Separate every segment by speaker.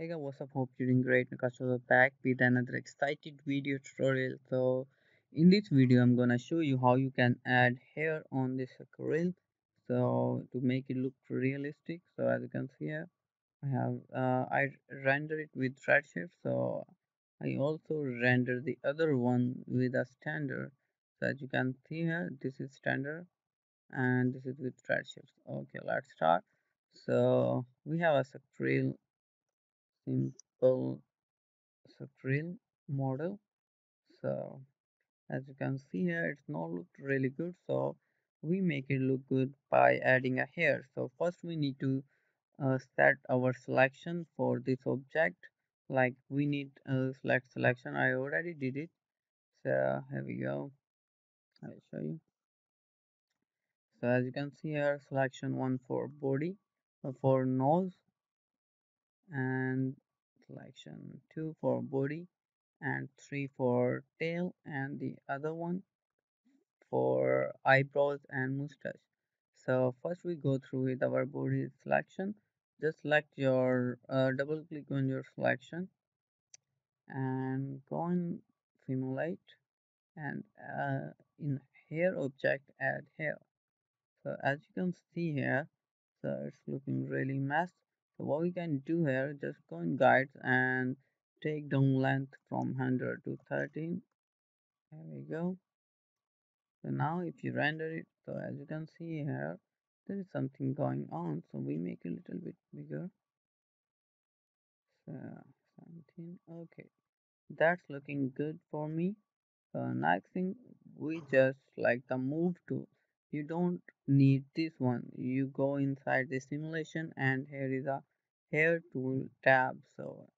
Speaker 1: Hey guys, what's up? Hope you're doing great. Naqash back with another excited video tutorial. So in this video, I'm gonna show you how you can add hair on this acrylic. So to make it look realistic. So as you can see here, I have uh, I render it with Redshift. So I also render the other one with a standard. So as you can see here, this is standard and this is with Redshift. Okay, let's start. So we have a acrylic simple Supreme model. So as you can see here, it's not looked really good. So we make it look good by adding a hair. So first we need to uh, set our selection for this object. Like we need a select selection. I already did it. So here we go. I'll show you. So as you can see here, selection one for body, uh, for nose, and selection two for body and 3 for tail and the other one for eyebrows and mustache. So first we go through with our body selection. Just select your uh, double click on your selection and go on simulate and uh, in hair object add hair. So as you can see here so it's looking really mess so what we can do here just go in guides and take down length from 100 to 13 there we go. So now if you render it so as you can see here there is something going on. So we make a little bit bigger. So 17 okay. That's looking good for me. So next thing we just like the move tool you don't need this one. You go inside the simulation and here is a hair tool tab. So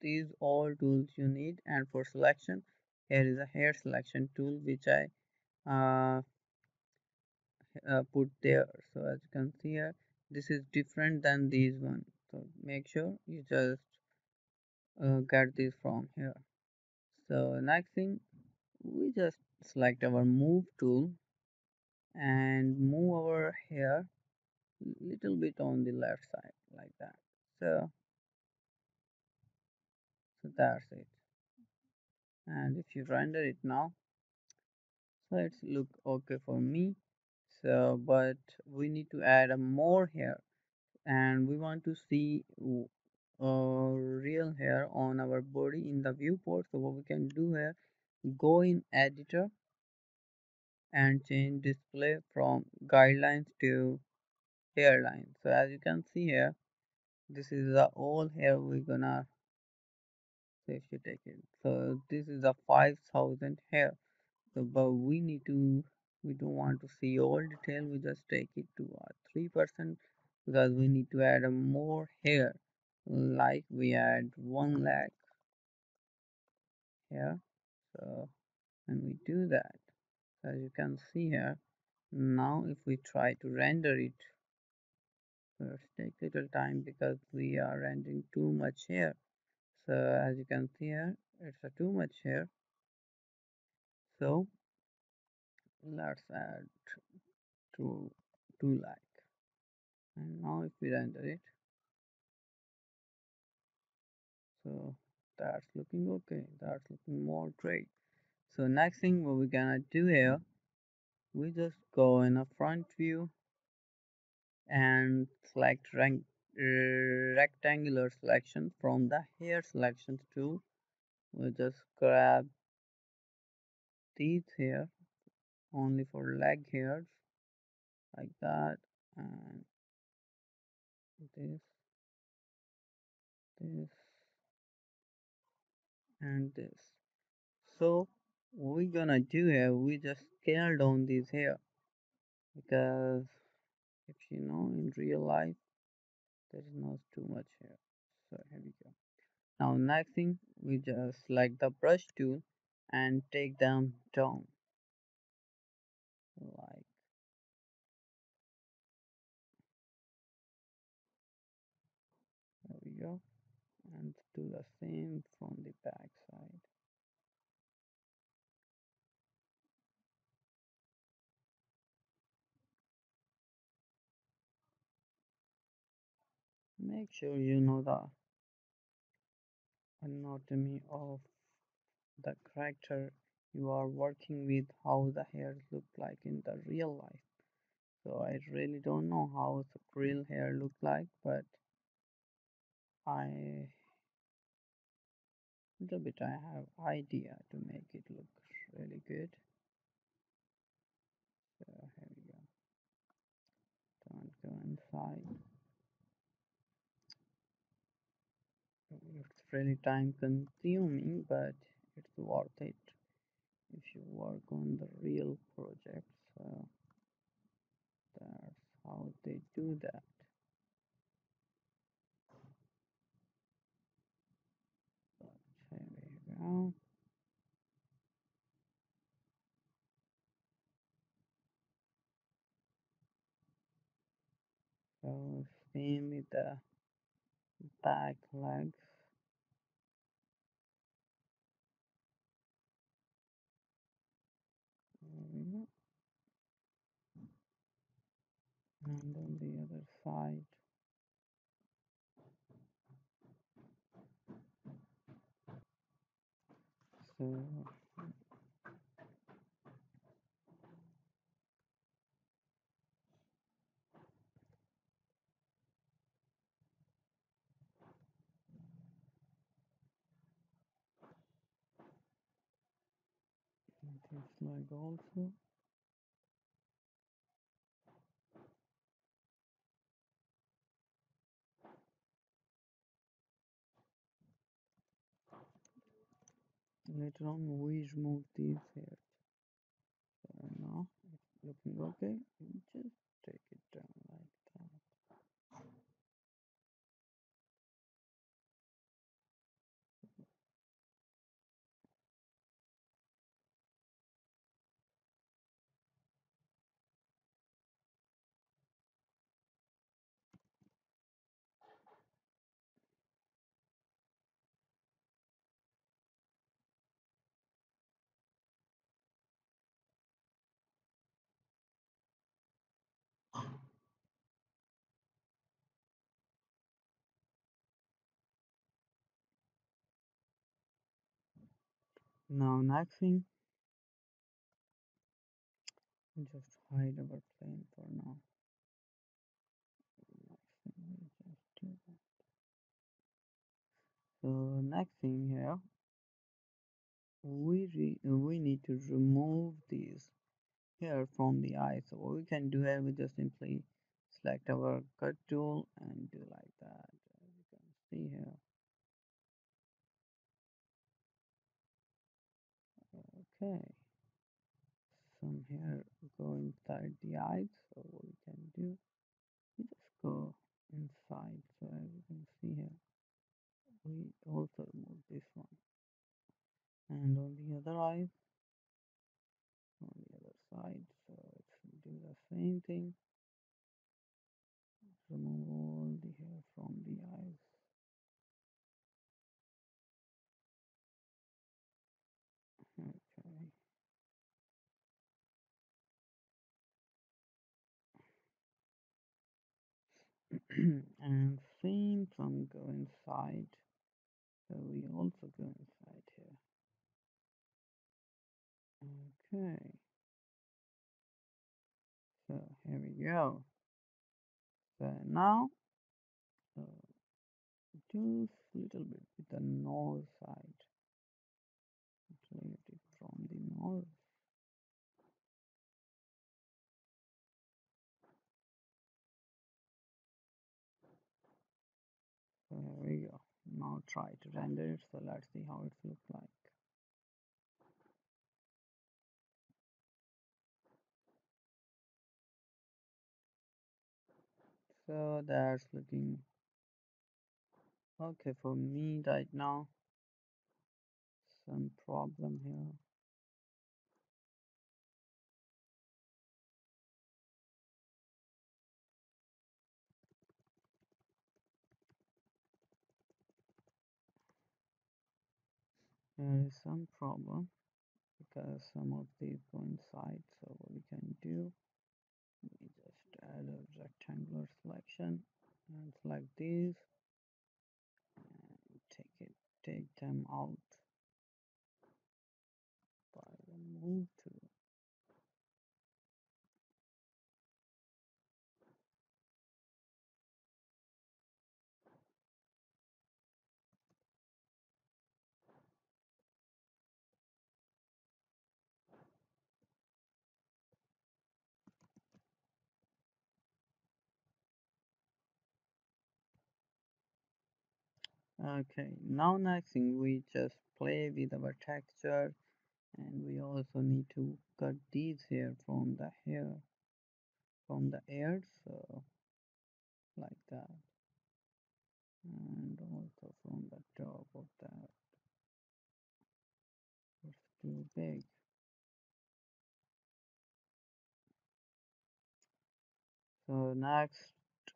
Speaker 1: these all tools you need. And for selection here is a hair selection tool which i uh, uh, put there. So as you can see here this is different than these one. So make sure you just uh, get this from here. So next thing we just select our move tool and move our hair little bit on the left side like that. So so that's it. And if you render it now so it's look okay for me. So but we need to add a more hair and we want to see uh, real hair on our body in the viewport. So what we can do here go in editor and change display from guidelines to hairline. So as you can see here this is the all hair we're gonna take it so this is a 5000 hair. So but we need to we don't want to see all detail. We just take it to a three percent because we need to add more hair. Like we add one lakh here so when we do that as you can see here now if we try to render it let's take little time because we are rendering too much here. So as you can see here it's a too much here. So let's add to 2 lakh and now if we render it so that's looking okay that's looking more great so next thing what we're gonna do here we just go in a front view and select rank, rectangular selection from the hair selections tool. We just grab these here only for leg hairs like that and this this and this. So we gonna do here we just scale down these hair because if you know in real life there is not too much hair so here we go. Now next thing we just select the brush tool and take them down. Like there we go. And do the same from the back make sure you know the anatomy of the character you are working with, how the hair look like in the real life. So I really don't know how the real hair look like, but I little bit I have idea to make it look really good. So here we go. Don't go inside. It's really time consuming, but it's worth it if you work on the real project. So that's how they do that. But here we go. So same with the back legs. There we go. And on the other side. So this leg also. Later on we remove these hairs. So now it's looking okay. You just take it down like Now next thing, just hide our plane for now. So next thing here, we we need to remove these hair from the eye. So what we can do here, we just simply select our cut tool and do like that. As you can see here. Okay. Some hair go inside the eyes. So what we can do, we just go inside. So as you can see here, we also remove this one. And on the other eye, on the other side, so let's do the same thing. Remove all the hair from the eyes. Okay. and same from go inside. So we also go inside here. Okay. So here we go. So now just little bit with the nose side. Select it from the nose. So here we go. Now try to render it. So let's see how it looks like. So that's looking okay for me right now. Some problem here. There is some problem because some of these go inside. So what we can do, we just add a rectangular selection and select these and take it, take them out by the move tool. Okay, now next thing we just play with our texture and we also need to cut these here from the hair from the air so like that. And also from the top of that. It's too big. So next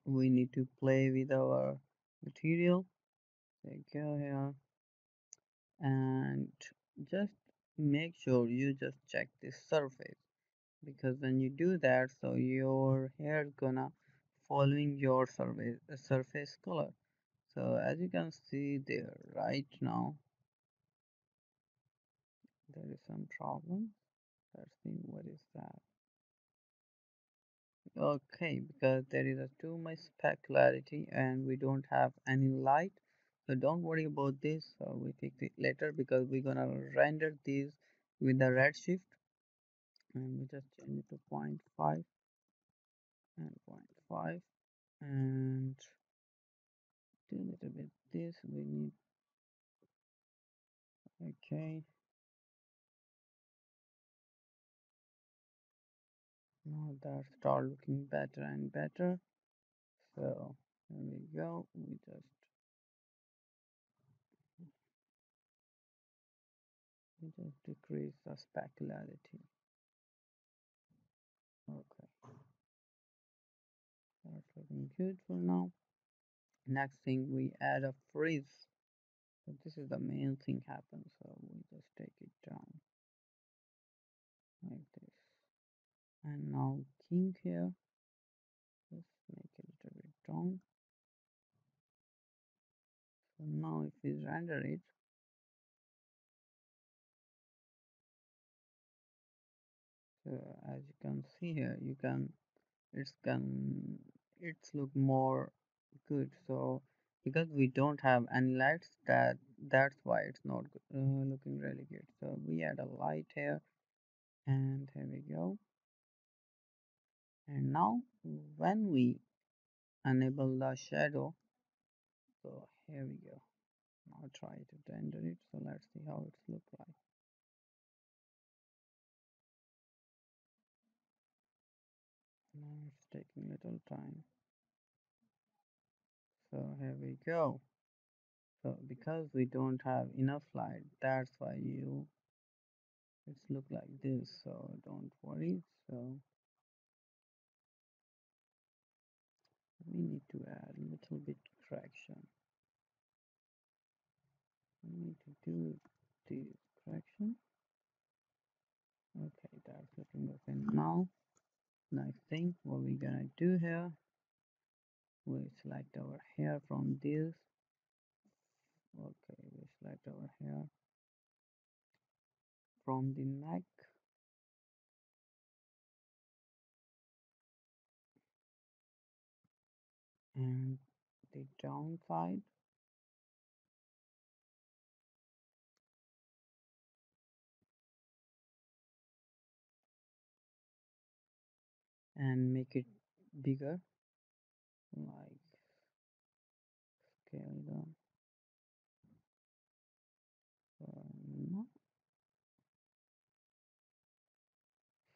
Speaker 1: we need to play with our material take care here and just make sure you just check this surface because when you do that so your hair gonna following your surface uh, surface color. So as you can see there right now there is some problem. Let's see what is that? Okay because there is a too much specularity and we don't have any light so don't worry about this. So we fix it later because we're gonna render these with the redshift and we just change it to 0.5 and zero point 0.5 and do a little bit this. We need okay. Now that start looking better and better. So here we go. We just we just decrease the specularity okay. That's looking for now. Next thing we add a frizz. So this is the main thing happens so we just take it down. Like this. And now kink here. Just make it a little bit down so now if we render it so as you can see here you can it's can it's look more good. So because we don't have any lights that that's why it's not uh, looking really good. So we add a light here and here we go. And now when we enable the shadow so here we go. Now try to render it so let's see how it's look like now it's taking a little time. So here we go. So because we don't have enough light that's why you it's look like this so don't worry. So we need to add a little bit correction. We need to do the correction. Okay that's looking okay now next thing what we're gonna do here we select our hair from this. Okay we select our hair from the neck. And the downside and make it bigger? Like scale down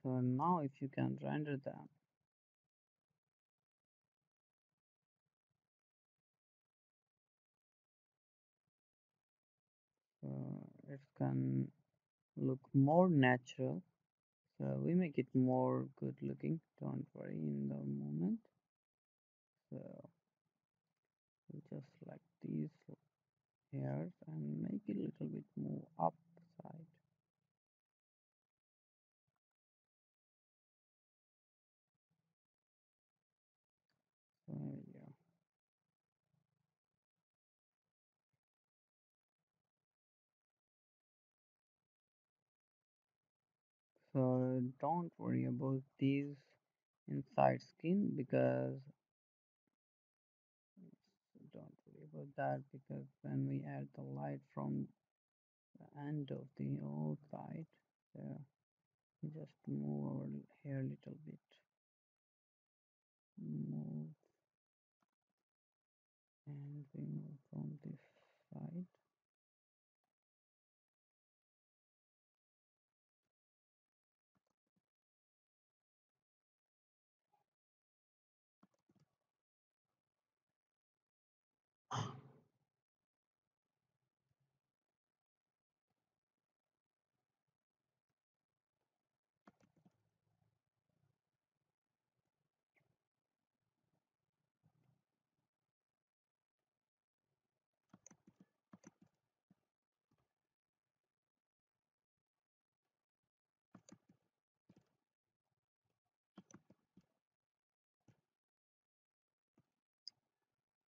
Speaker 1: so now, if you can render them so it can look more natural so we make it more good looking don't worry in the moment. So we just like these hairs and make it a little bit more upside So don't worry about these inside skin because don't worry about that because when we add the light from the end of the outside, there we just move our hair a little bit. Move and remove from this side.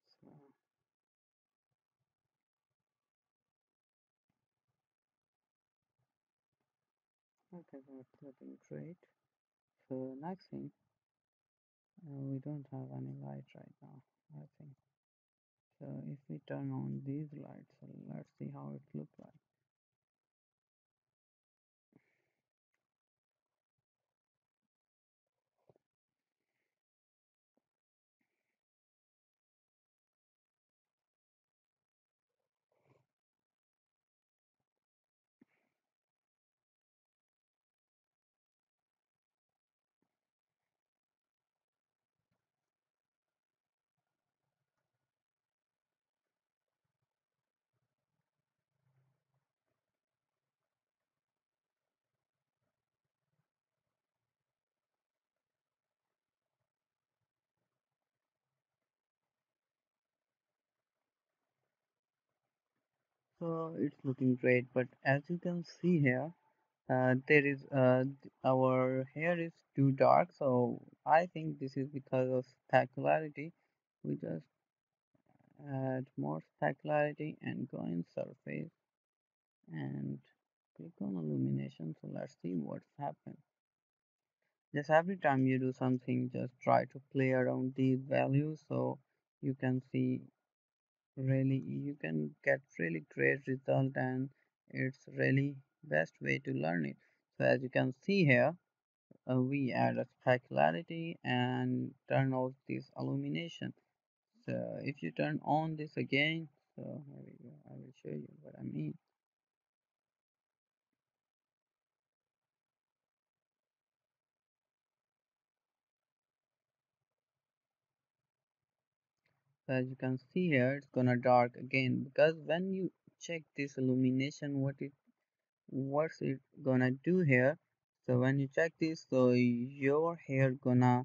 Speaker 1: So, okay, that's looking great. So next thing, uh, we don't have any light right now, I think. So if we turn on these lights, so let's see how it looks like. So it's looking great, but as you can see here, uh, there is uh, our hair is too dark. So I think this is because of specularity. We just add more specularity and go in surface and click on illumination. So let's see what's happened. Just every time you do something, just try to play around these values so you can see really you can get really great result and it's really best way to learn it. So as you can see here uh, we add a specularity and turn off this illumination. So if you turn on this again so here we go i will show you what i mean as you can see here it's gonna dark again because when you check this illumination what it what's it gonna do here? So when you check this so your hair gonna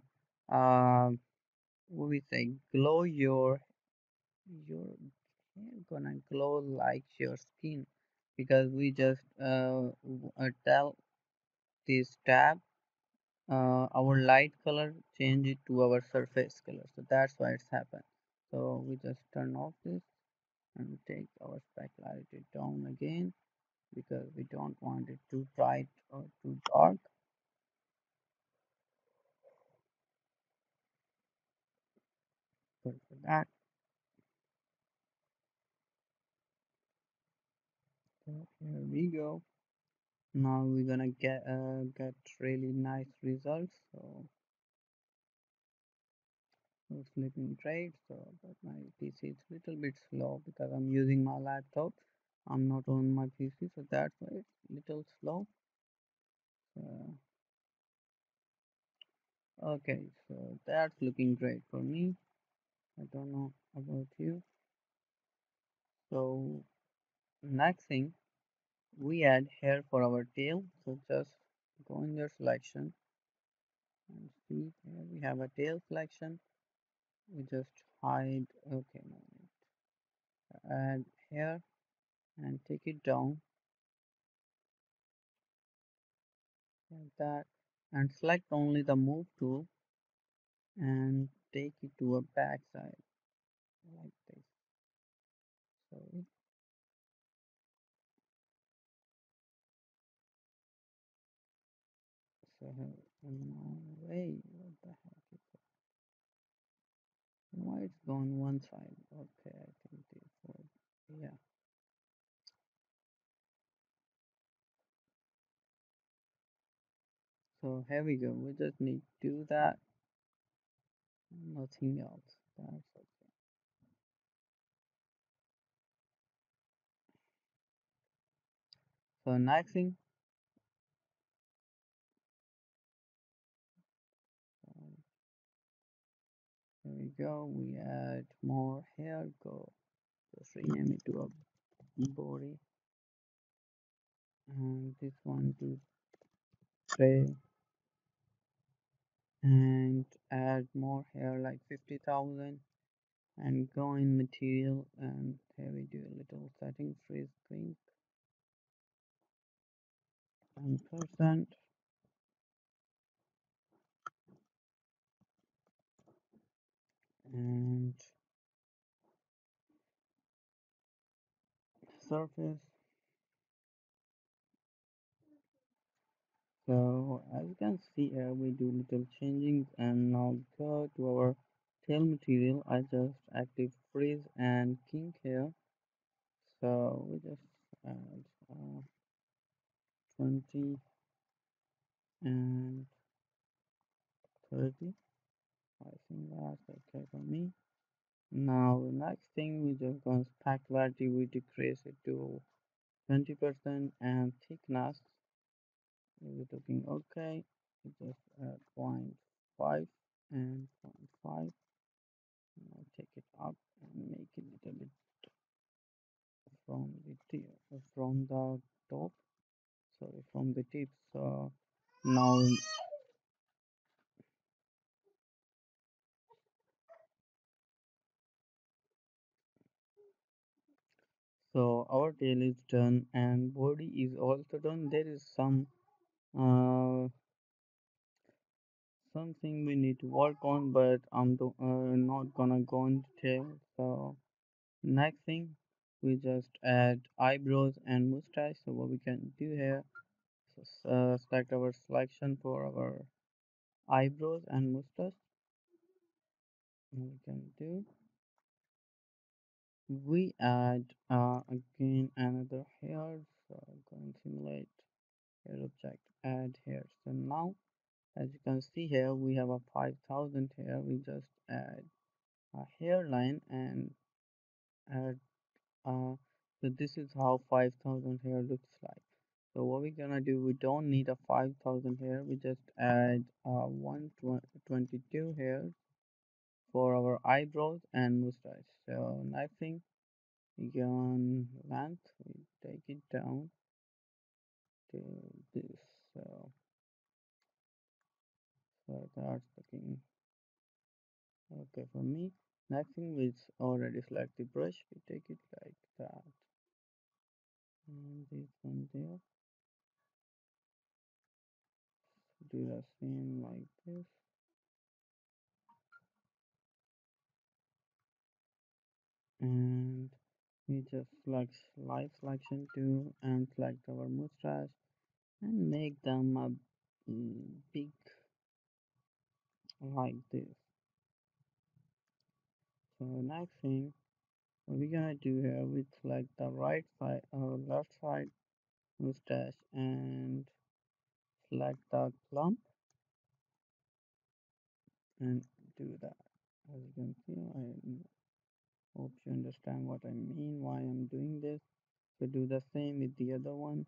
Speaker 1: uh what we say glow your your hair gonna glow like your skin because we just uh, uh tell this tab uh, our light color change it to our surface color. So that's why it's happened so we just turn off this and take our specularity down again because we don't want it too bright or too dark So for that, so here we go. Now we're gonna get uh, get really nice results. So looking great. So but my PC is little bit slow because I'm using my laptop. I'm not on my PC, so that's why it's little slow. So, okay, so that's looking great for me. I don't know about you. So next thing, we add hair for our tail. So just go in your selection and see here we have a tail selection we just hide okay add here and take it down. Like that. And select only the move tool and take it to a back side like this. So So, way. What the heck is that? Why it's gone one side? Okay, I think this was, yeah. So here we go. We just need to do that. Nothing else. That's okay. So next thing, here we go. We add more hair. Go. Just rename it to a body. And this one to tray. And add more hair like 50,000. And go in material. And here we do a little setting frizz kink. 10%. And surface So as you can see here, we do little changing and now go to our tail material. I just active frizz and kink here. So we just add uh, 20 and 30. I think that's okay for me. Now the next thing we just gonna specularity we decrease it to 20% and thickness it looking okay? We just add 0.5 and 0.5 Now take it up and make it a little bit from the tip, from the top, sorry, from the tip. So now, so our tail is done and body is also done. There is some uh something we need to work on, but I'm do, uh, not gonna go into detail. So next thing, we just add eyebrows and mustache. So what we can do here, so, uh, select our selection for our eyebrows and mustache we can do we add uh, again another hair so going and simulate hair object add hair so now as you can see here we have a 5000 here. We just add a hairline and add uh so this is how 5000 hair looks like. So what we're gonna do we don't need a 5000 hair we just add uh 122 hairs for our eyebrows and mustache so thing Yawn length, we take it down to this. So, so that's looking okay for me. Next thing is already select the brush, we take it like that. And this one there, do the same like this. And we just select live selection tool and select our mustache and make them a mm, big like this. So next thing what we're gonna do here we select the right side or left side mustache and select the clump and do that as you can see I hope you understand what I mean why I'm doing this. So do the same with the other one.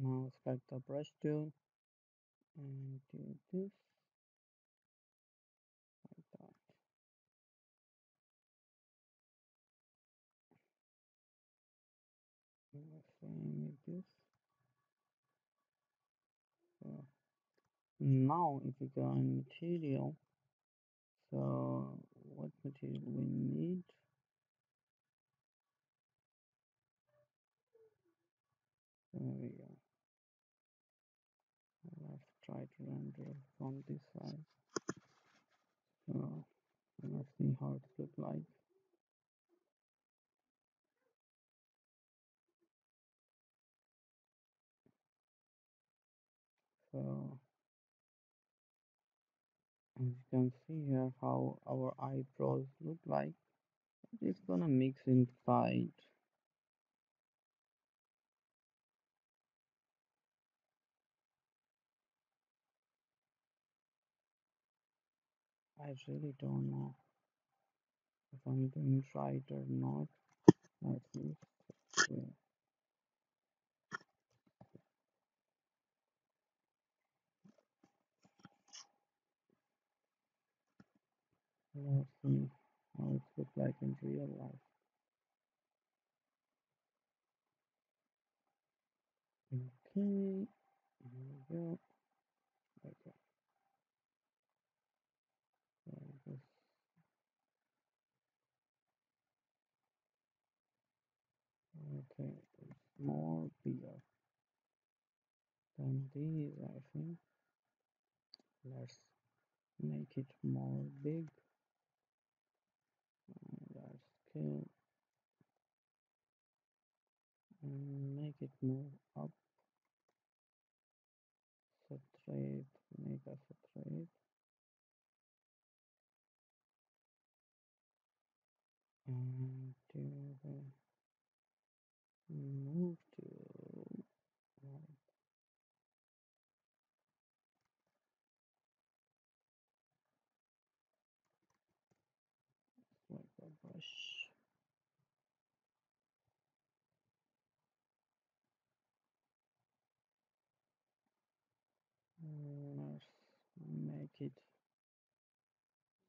Speaker 1: Now select the brush tool. And do this. Like that. Same with this Now, if we go on material, so what material we need? There we go. Let's try to render from this side. So let's see how it look like. So you can see here how our eyebrows look like. It's gonna mix inside. I really don't know if I'm doing right or not. Let's see. Yeah, Let's see how it looks like in real life. Okay, here we go. Okay, okay, it's more bigger than these, I think. Let's make it more big. Scale and make it move up. Saturate, make a saturate, mm, and to move to right, like a brush. Let's make it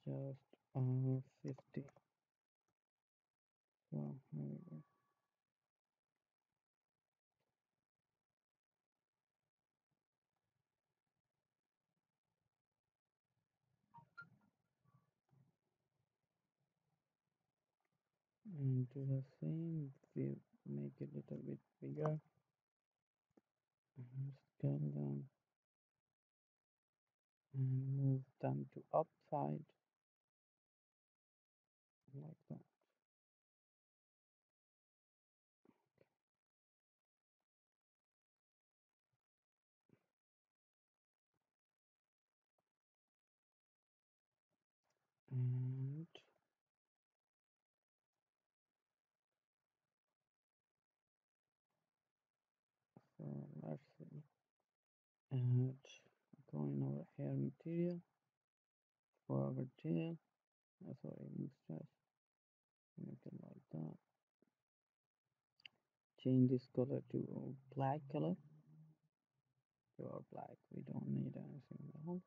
Speaker 1: just uh 50. So here we go. And do the same, we make it a little bit bigger and scale them and move them to upside like that. And so let's see. And go in our hair material for our tail. Uh, sorry, mustache. It like that. Change this color to black color. Pure black. We don't need anything else.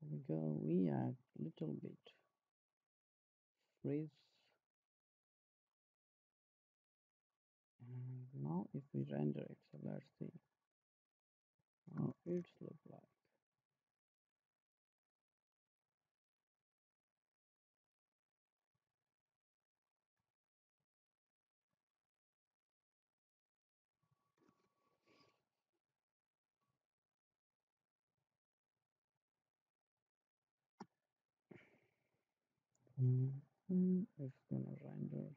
Speaker 1: Here we go. We add a little bit frizz And now if we render it, so let's see how it look like. Mm, It's gonna render.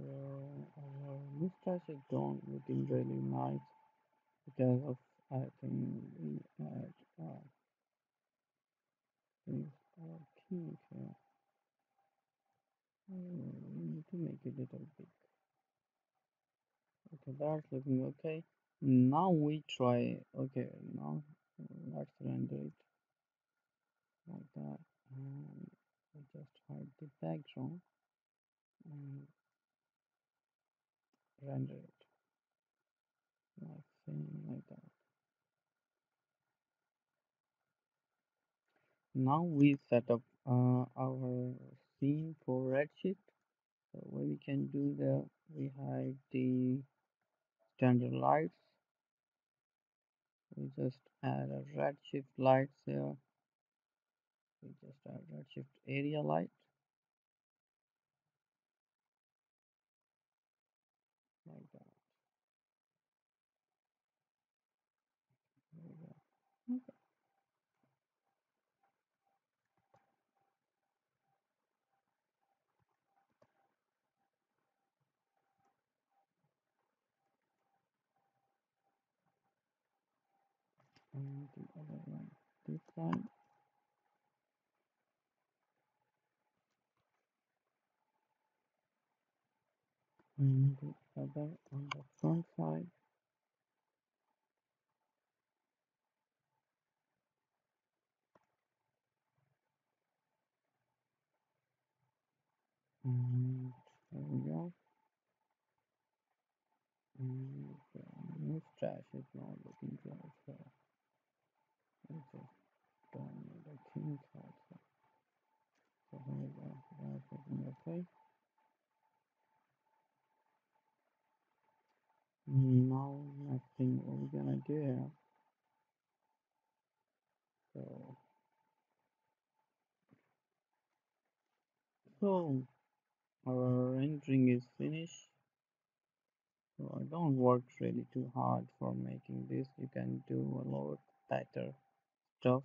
Speaker 1: So our mustache is done looking really nice because of I think add uh, this uh, kink here. Mm, we need to make it a little big. Okay, that's looking okay. Now we try. Okay, now let's render it like that, and we just hide the background and render it like like that. Now we set up uh, our scene for Redshift. So what we can do there, we hide the standard lights. We just add a redshift lights here. We just add redshift area light And the other one this one And the other on the front side. And there we go. And the mustache is not looking good, so we just don't need a king card. So, here we go. That's looking okay. Now next thing what we're gonna do here. So so our rendering is finished. So I don't work really too hard for making this. You can do a lot better stuff.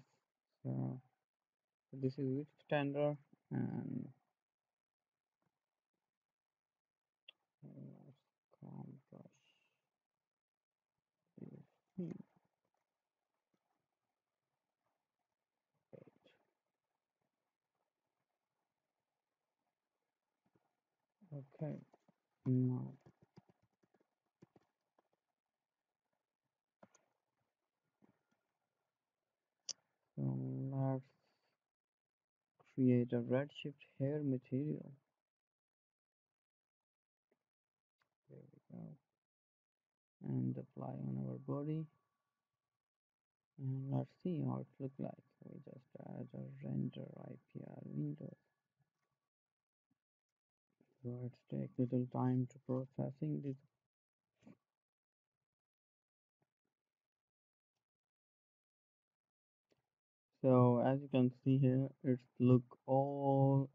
Speaker 1: So, this is with standard and. Okay, now Um, let's create a redshift hair material. There we go. And apply on our body. And let's see how it looks like. We just add a render IPR window. So it takes little time to processing this. So as you can see here, it's look all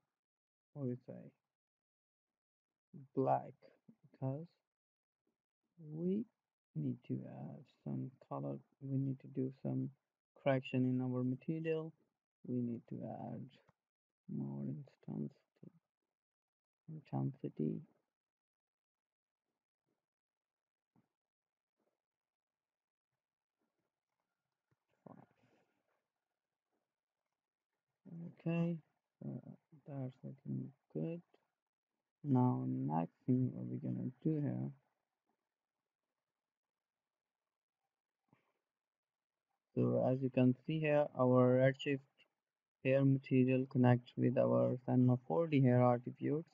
Speaker 1: what you say black because we need to add some color. We need to do some correction in our material. We need to add more instance intensity. Okay, so that's looking good. Now next thing what we're gonna do here. So as you can see here, our redshift hair material connect with our Cinema 4D hair attributes.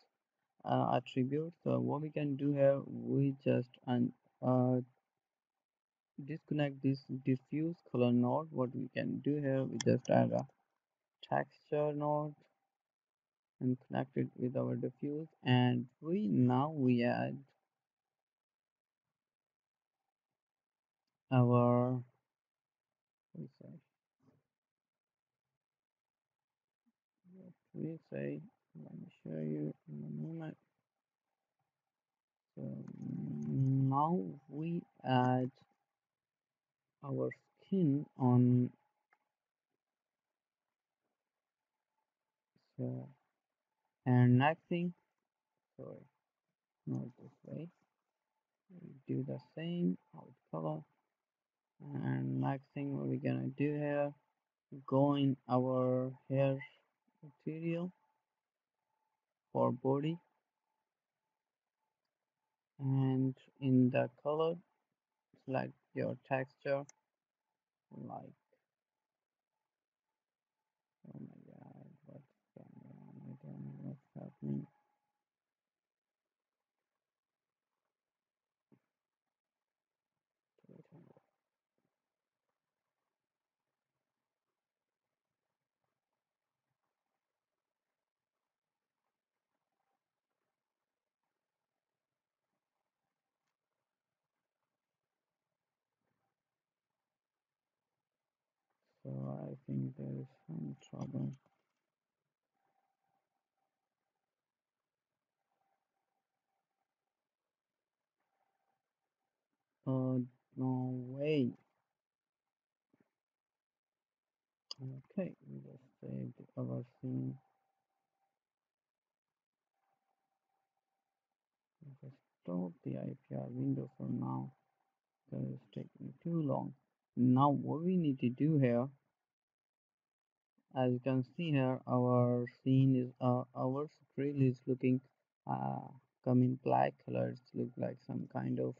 Speaker 1: Uh, attributes. So what we can do here, we just un uh, disconnect this diffuse color node. What we can do here, we just add a texture node and connect it with our diffuse, and we now we add our we say what we say. Let me show you in a moment. So now we add our skin on so and next thing sorry not this way. Do the same out color and next thing what we're gonna do here go in our hair material for body. And in the color select your texture like oh my god what's going on I don't know what's happening I think there is some trouble. Uh, no way. Okay, we just saved our scene. Just stop the IPR window for now because it's taking too long. Now what we need to do here, as you can see here, our scene is uh, our screen is looking uh black colors, look like some kind of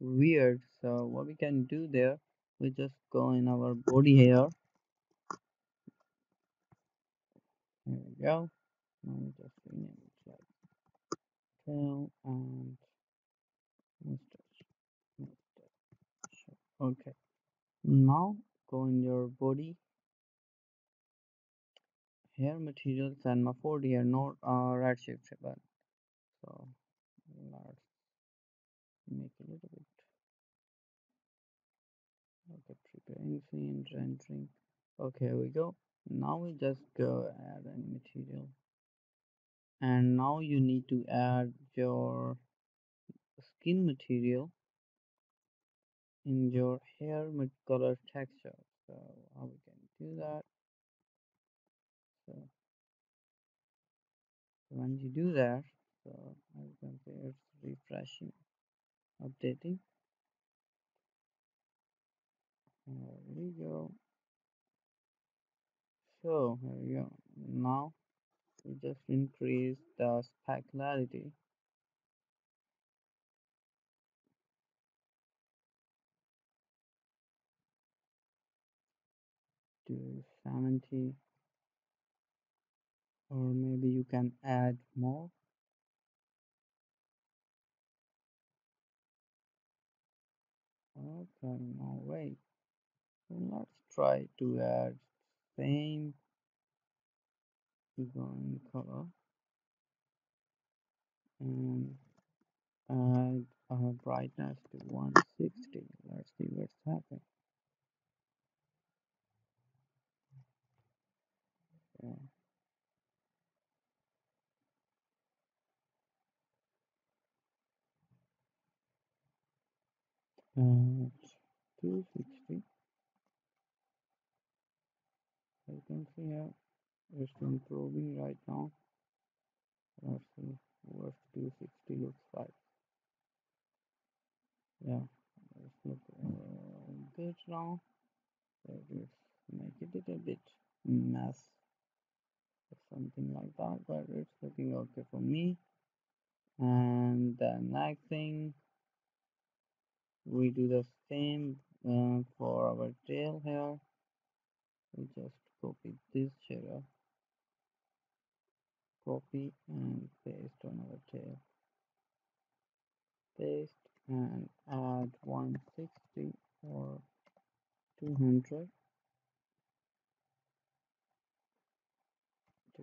Speaker 1: weird. So what we can do there, we just go in our body here. there we go. Now we just rename it like tail and. Okay. Now go in your body hair materials and my 4D are not uh, redshift but so let's make a little bit. Okay preparing scene rendering. Okay here we go. Now we just go add any material. And now you need to add your skin material in your hair with color texture. So how we can do that so when you do that so as you can see it's refreshing updating. There we go. So here we go. Now we just increase the specularity to 70 or maybe you can add more? Okay no way let's try to add same going color. And add our brightness to 160 let's see what's happening. Yeah. And 260 as you can see here it's improving right now. Let's see what 260 looks like. Yeah it's look uh, good now. Let's make it a bit mess or something like that but it's looking okay for me. And the next thing we do the same uh, for our tail here we just copy this shader copy and paste on our tail. Paste and add 160 or 200 to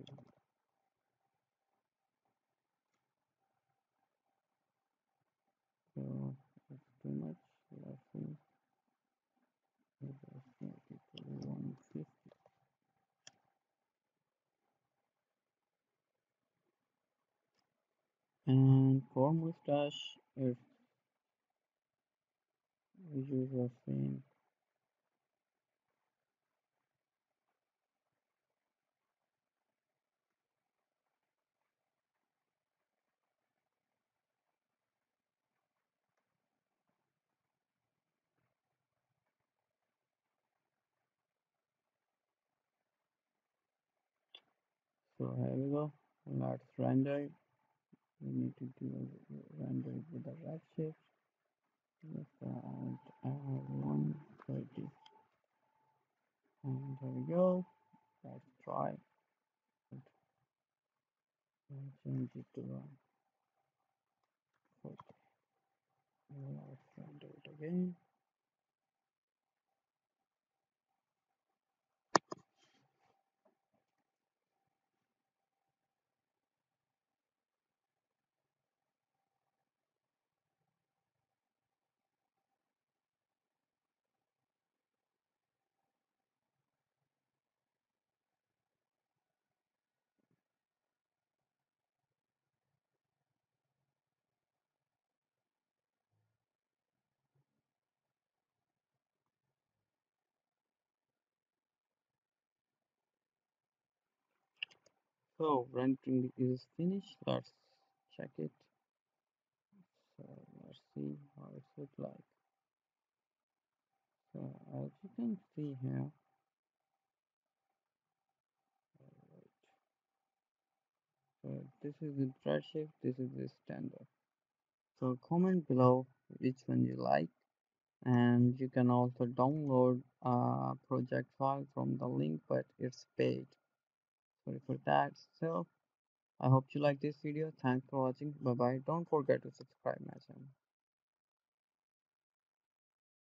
Speaker 1: so too much let's see let's make it 150 and for mustache it's we use the same so here we go. Let's render it we need to do render it with the red shift. Add uh, 130 and there we go. Let's try and change it to uh, 40 let's render it again So rendering is finished. Let's check it. So let's see how it looks like. So as you can see here, so this is the Redshift, this is the standard. So comment below which one you like and you can also download a project file from the link but it's paid. Sorry for that. So I hope you like this video. Thanks for watching. Bye bye. Don't forget to subscribe my channel.